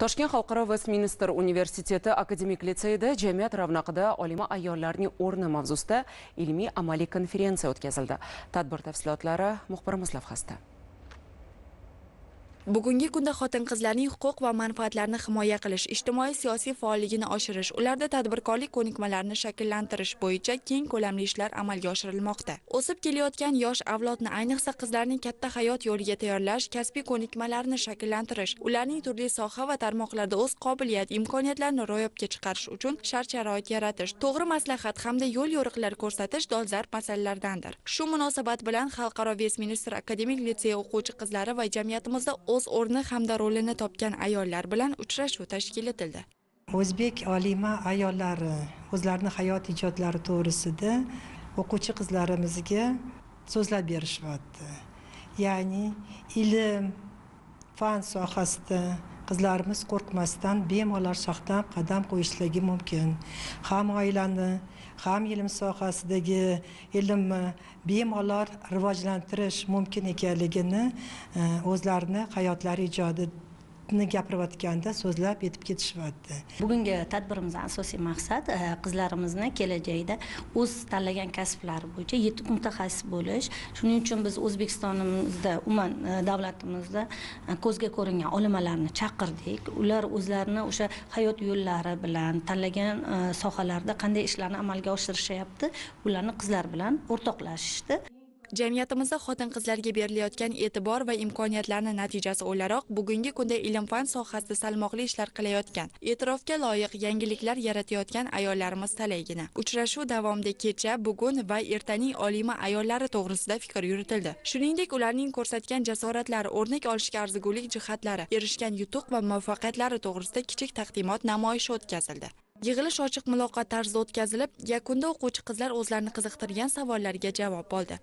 toshkent xalqaro vestminster universiteti akademik litseyida jamiyat ravnaqida olima ayollarning o'rni mavzusida ilmiy amaliy konferensiya o'tkazildi. Tadbir tafsilotlari muxbirimiz lavhasida bugungi kunda xotin qizlarning huquq va manfaatlarini himoya qilish ijtimoiy siyosiy faolligini oshirish ularda tadbirkorlik ko'nikmalarini shakllantirish bo'yicha keng ko'lamli ishlar amalga oshirilmoqda. O'sib kelayotgan yosh avlodni ayniqsa qizlarni katta hayot yo'liga tayyorlash kasbiy ko'nikmalarini shakllantirish ularning turli soha va tarmoqlarda o'z qobiliyat imkoniyatlarini ro'yobga chiqarish uchun shart sharoit yaratish to'g'ri maslahat hamda yo'l yo'riqlar ko'rsatish dolzarb masalalardandir. Shu munosabat bilan xalqaro vestminster akademik litseyi o'quvchi qizlari va jamiyatimizda o'z o'rni hamda rolini topgan ayollar bilan uchrashuv tashkil etildi. O'zbek olima ayollari o'zlarini hayot ijodlari to'g'risida o'quvchi qizlarimizga so'zlab berishyapti ya'ni ilm fan sohasida qizlarimiz qo'rqmasdan bemalol shoxdan qadam qo'yishligi mumkin. Ham oilani ham ilm sohasidagi ilmni bemalol rivojlantirish mumkin ekanligini e, o'zlarini hayotlari ijodini gapirayotganda so'zlab yetib ketishyapti bugungi tadbirimizni asosiy maqsad e, qizlarimizni kelajakda o'z tanlagan kasblari bo'yicha yetuk mutaxassis bo'lish. Shuning uchun biz o'zbekistonimizda umuman e, davlatimizda e, ko'zga ko'ringan olimalarni chaqirdik. Ular o'zlarini o'sha hayot yo'llari bilan tanlagan sohalarda qanday ishlarni amalga oshirishyapti ularni qizlar bilan o'rtoqlashishdi. Jamiyatimizda xotin qizlarga berilayotgan e'tibor va imkoniyatlarni natijasi o'laroq bugungi kunda ilm fan sohasida salmoqli ishlar qilayotgan. E'tirofga loyiq yangiliklar yaratayotgan ayollarimiz talaygina. Uchrashuv davomida kecha bugun va ertaning olima ayollari to'g'risida fikr yuritildi. Shuningdek ularning ko'rsatgan jasoratlari o'rnak olishga arzigulik jihatlari erishgan yutuq va muvaffaqiyatlari to'g'risida kichik taqdimot namoyishi o'tkazildi. Yig'ilish ochiq muloqot tarzida o'tkazilib yakunda o'quvchi qizlar o'zlarini qiziqtirgan savollarga javob oldi.